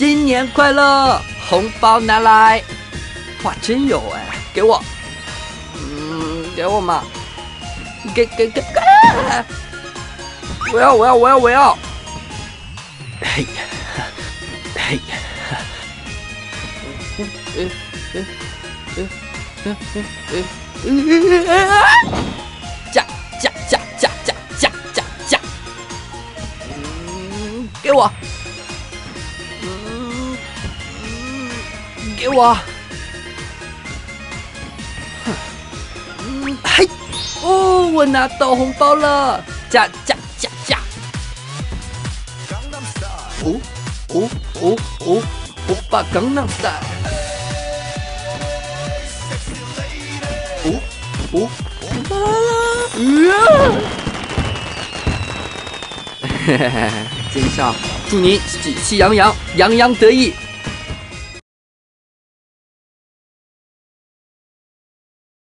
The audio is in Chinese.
新年快乐，红包拿来！哇，真有哎，给我，嗯，给我嘛，给给给给，我要我要我要我要，嘿，嘿，嗯嗯嗯嗯嗯嗯嗯，加加加加加加加加，嗯，给我。给我！嗯，嘿，哦，我拿到红包了！加加加加！哦哦哦哦，我把刚拿的。哦哦哦！哈哈哈！真笑！祝你喜气洋洋，洋洋得意！